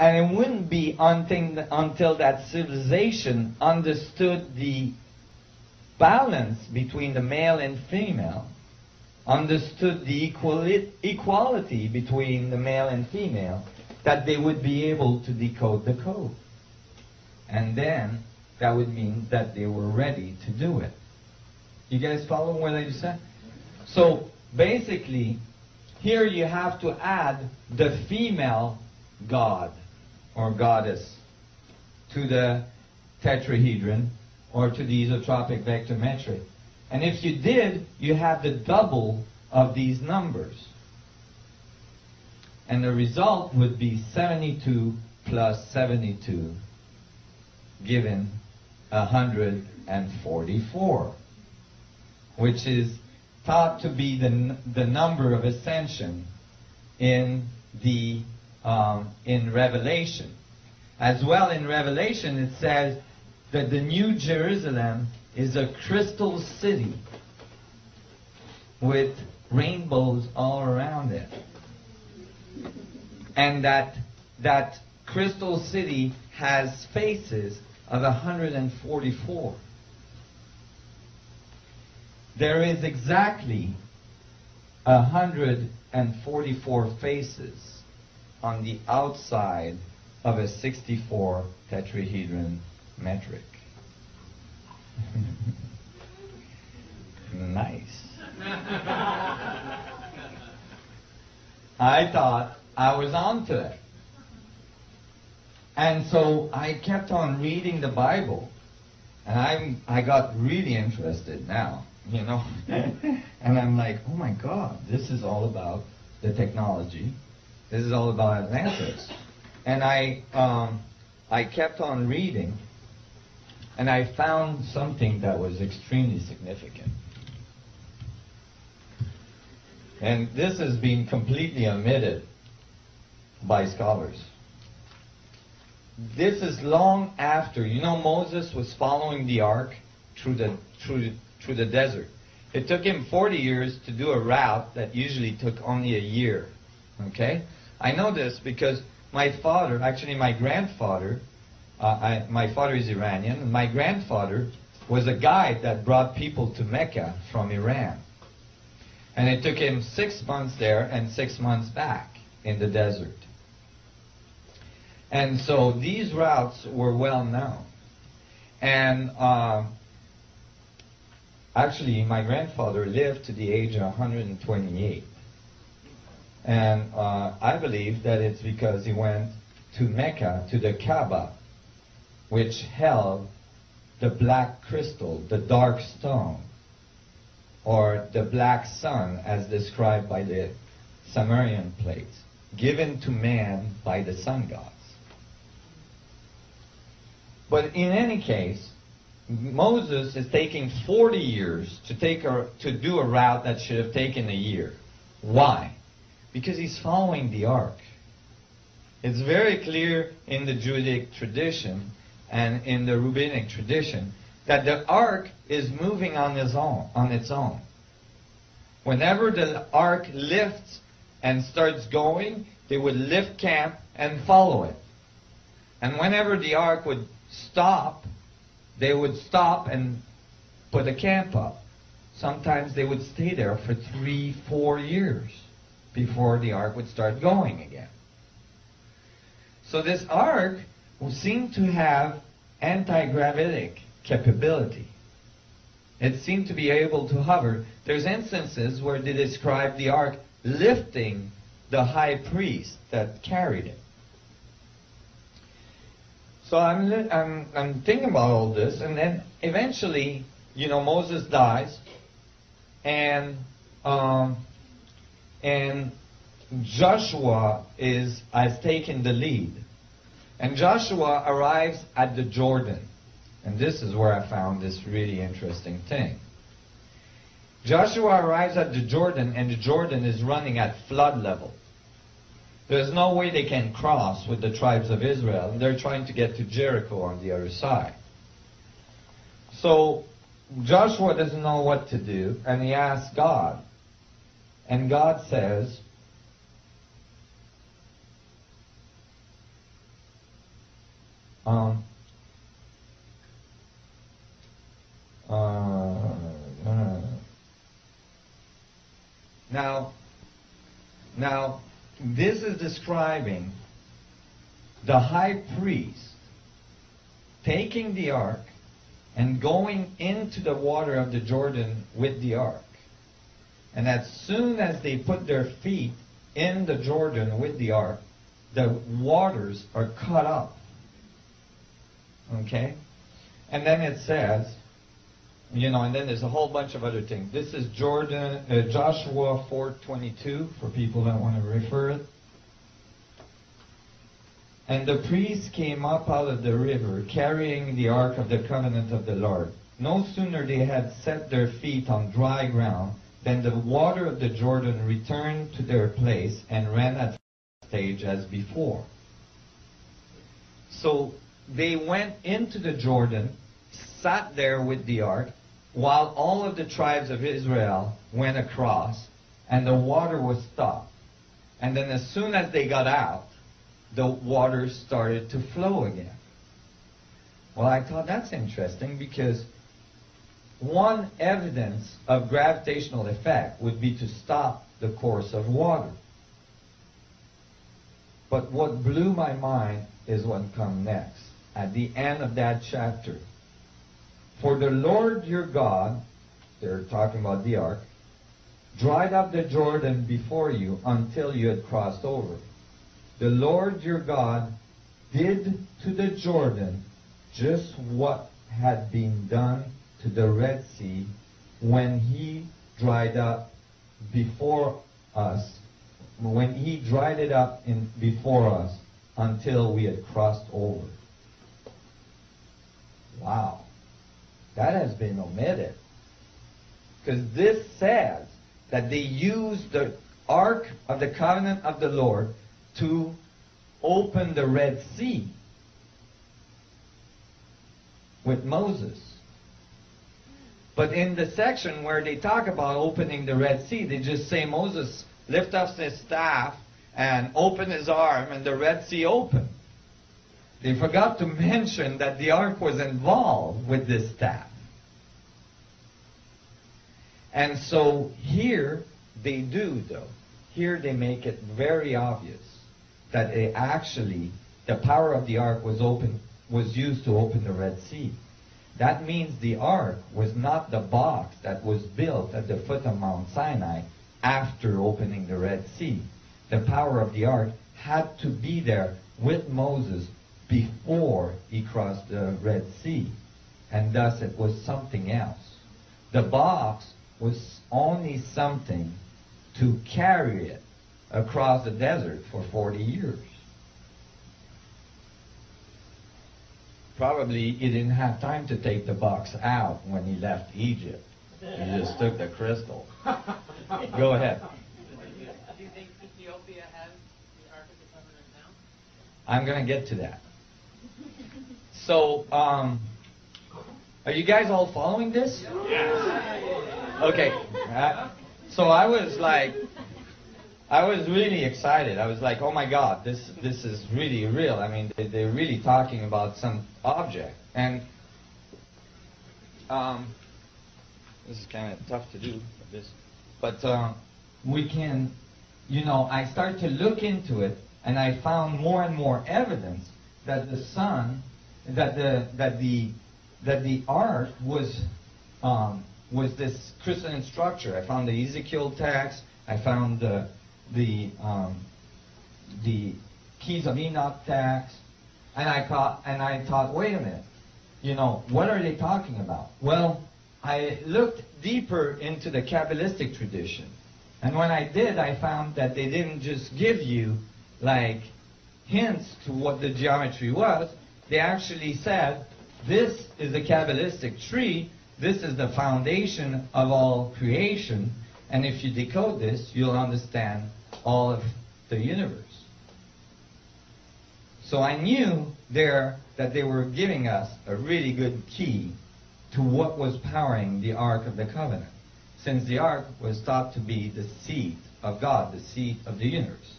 And it wouldn't be until, that civilization understood the balance between the male and female, understood the equali- equality between the male and female, that they would be able to decode the code. And then that would mean that they were ready to do it. You guys follow what I just said? So basically, here you have to add the female god or goddess to the tetrahedron or to the isotropic vector matrix. And if you did, you have the double of these numbers. And the result would be 72 plus 72 given 144, which is thought to be the, the number of ascension in the um, in Revelation. As well in Revelation it says that the New Jerusalem is a crystal city with rainbows all around it. And that that crystal city has faces of 144. There is exactly 144 faces on the outside of a 64 tetrahedron matrix. nice. I thought I was onto it. And so I kept on reading the Bible, and I'm I got really interested now, you know. and I'm like, oh my God, this is all about the technology. This is all about Atlantis. And I um, I kept on reading, and I found something that was extremely significant. And this has been completely omitted by scholars. This is long after, you know, Moses was following the ark through the, through, through the desert. It took him 40 years to do a route that usually took only a year. Okay? I know this because my father, actually my grandfather, uh, I, my father is Iranian, my grandfather was a guide that brought people to Mecca from Iran. And it took him six months there and six months back in the desert. And so these routes were well known. And uh, actually, my grandfather lived to the age of 128. And uh, I believe that it's because he went to Mecca, to the Kaaba, which held the black crystal, the dark stone, or the black sun, as described by the Sumerian plates, given to man by the sun gods. But in any case, Moses is taking 40 years to take a, to do a route that should have taken a year. Why? Because he's following the ark. It's very clear in the Judaic tradition and in the rabbinic tradition that the ark is moving on its own. On its own. Whenever the ark lifts and starts going, they would lift camp and follow it. And whenever the ark would stop, they would stop and put a camp up. Sometimes they would stay there for three, four years before the ark would start going again. So this ark seemed to have anti-gravitic capability. It seemed to be able to hover. There's instances where they describe the ark lifting the high priest that carried it. So I'm, I'm, I'm thinking about all this, and then eventually, you know, Moses dies, and um, and Joshua is has taken the lead, and Joshua arrives at the Jordan, and this is where I found this really interesting thing. Joshua arrives at the Jordan, and the Jordan is running at flood level. There's no way they can cross with the tribes of Israel. They're trying to get to Jericho on the other side. So Joshua doesn't know what to do, and he asks God. And God says, Um, uh, uh, now, now, this is describing the high priest taking the ark and going into the water of the Jordan with the ark. And as soon as they put their feet in the Jordan with the ark, the waters are cut up. Okay? And then it says, you know, and then there's a whole bunch of other things. This is Jordan, uh, Joshua 4:22 for people that want to refer it. And the priests came up out of the river, carrying the ark of the covenant of the Lord. No sooner they had set their feet on dry ground than the water of the Jordan returned to their place and ran at the stage as before. So they went into the Jordan, sat there with the ark, while all of the tribes of Israel went across, and the water was stopped. And then as soon as they got out, the water started to flow again. Well, I thought that's interesting because one evidence of gravitational effect would be to stop the course of water. But what blew my mind is what comes next. At the end of that chapter, for the Lord your God, they're talking about the ark, dried up the Jordan before you until you had crossed over. The Lord your God did to the Jordan just what had been done to the Red Sea when he dried up before us, when he dried it up in, before us until we had crossed over. Wow. That has been omitted. Because this says that they used the Ark of the Covenant of the Lord to open the Red Sea with Moses. But in the section where they talk about opening the Red Sea, they just say Moses lift up his staff and open his arm and the Red Sea opened. They forgot to mention that the ark was involved with this staff. And so here they do, though. Here they make it very obvious that it actually the power of the ark was open was used to open the Red Sea. That means the ark was not the box that was built at the foot of Mount Sinai after opening the Red Sea. The power of the ark had to be there with Moses before he crossed the Red Sea. And thus it was something else. The box was only something to carry it across the desert for 40 years. Probably he didn't have time to take the box out when he left Egypt. He just took the crystal. Go ahead. Do you think Ethiopia has the Ark of the Covenant now? I'm going to get to that. So, um, are you guys all following this? Yes. Okay. Uh, so I was like, I was really excited. I was like, oh my God, this this is really real. I mean, they, they're really talking about some object, and um, this is kind of tough to do. This, but um, we can, you know, I started to look into it, and I found more and more evidence that the sun, that the that the that the ark was um, was this crystalline structure. I found the Ezekiel text. I found the the um, the keys of Enoch text, and I caught and I thought, wait a minute, you know, what are they talking about? Well, I looked deeper into the Kabbalistic tradition, and when I did, I found that they didn't just give you like hints to what the geometry was. They actually said, this is the Kabbalistic tree. This is the foundation of all creation. And if you decode this, you'll understand all of the universe. So I knew there that they were giving us a really good key to what was powering the Ark of the Covenant, since the Ark was thought to be the seat of God, the seat of the universe.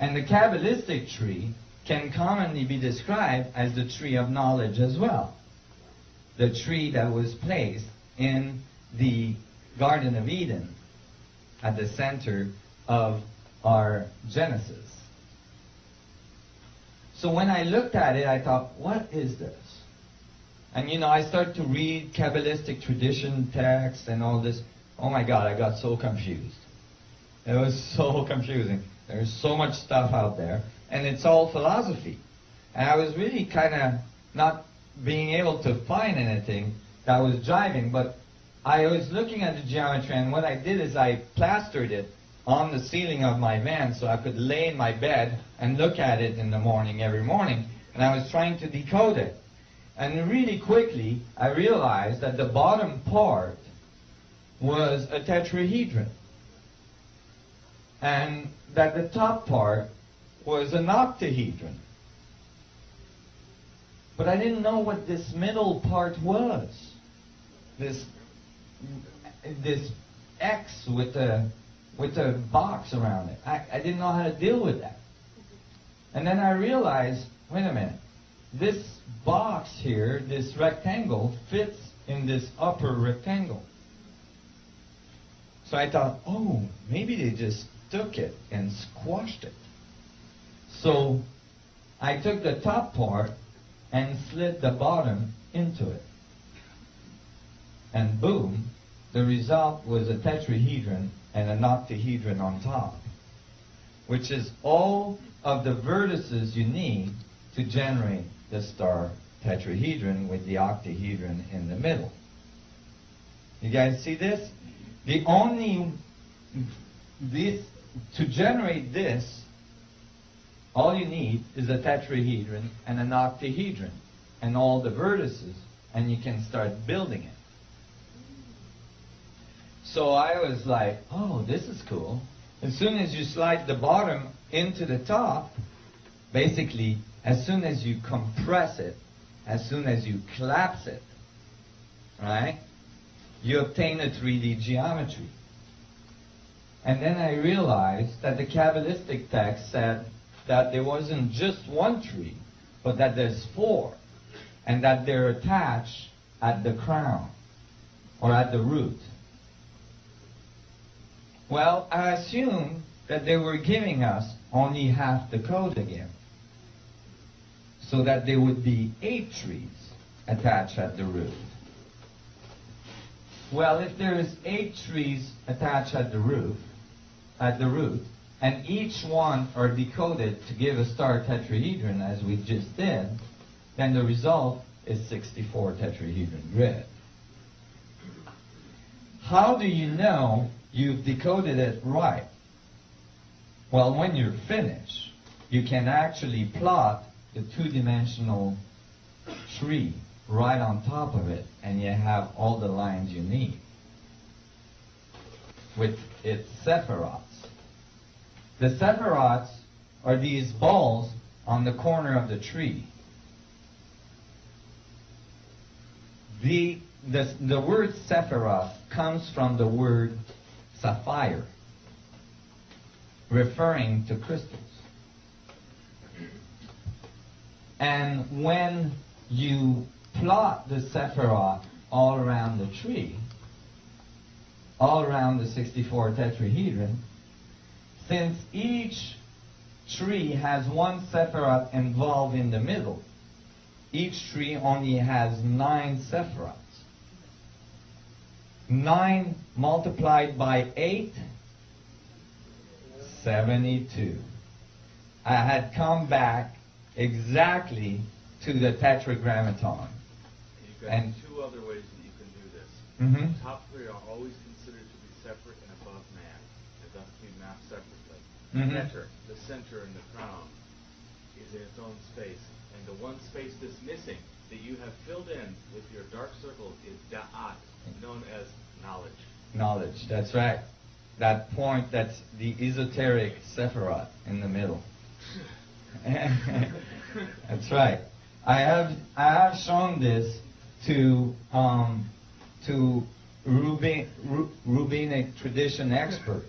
And the Kabbalistic tree can commonly be described as the tree of knowledge as well. The tree that was placed in the Garden of Eden at the center of our Genesis. So when I looked at it, I thought, what is this? And you know, I started to read Kabbalistic tradition texts and all this. Oh my God, I got so confused. It was so confusing. There's so much stuff out there, and it's all philosophy. And I was really kind of not being able to find anything that was driving, but I was looking at the geometry, and what I did is I plastered it on the ceiling of my van so I could lay in my bed and look at it in the morning every morning. And I was trying to decode it. And really quickly, I realized that the bottom part was a tetrahedron. And that the top part was an octahedron. But I didn't know what this middle part was. This this X with a with a box around it. I, I didn't know how to deal with that. And then I realized, wait a minute, this box here, this rectangle, fits in this upper rectangle. So I thought, oh, maybe they just took it and squashed it. So I took the top part and slid the bottom into it. And boom, the result was a tetrahedron and an octahedron on top, which is all of the vertices you need to generate the star tetrahedron with the octahedron in the middle. You guys see this? The only this to generate this, all you need is a tetrahedron and an octahedron and all the vertices, and you can start building it. So I was like, oh, this is cool. As soon as you slide the bottom into the top, basically, as soon as you compress it, as soon as you collapse it, right, you obtain a 3D geometry. And then I realized that the Kabbalistic text said that there wasn't just one tree, but that there's four, and that they're attached at the crown or at the root. Well, I assumed that they were giving us only half the code again. So that there would be eight trees attached at the root. Well, if there is eight trees attached at the root, at the root, and each one are decoded to give a star tetrahedron as we just did, then the result is 64 tetrahedron grid. How do you know you've decoded it right? Well, when you're finished, you can actually plot the two-dimensional tree right on top of it, and you have all the lines you need with its sephiroths. The sephiroths are these balls on the corner of the tree. The, the, the word sephiroth comes from the word sapphire, referring to crystals. And when you plot the Sephiroth all around the tree, all around the 64 tetrahedron, since each tree has one Sephiroth involved in the middle, each tree only has nine Sephiroths. 9 multiplied by 8, 72. I had come back exactly to the tetragrammaton. You've got And- two other ways that you can do this. Mhm. The top three are always considered to be separate and above man. They to be mapped separately. Mhm. Center, the center and the crown, is in its own space. And the one space that's missing, that you have filled in with your dark circle, is da'at, known as knowledge. Knowledge, that's right. That point that's the esoteric Sephiroth in the middle. that's right. I have I have shown this to um, to Rubin, Ru- rabbinic tradition experts.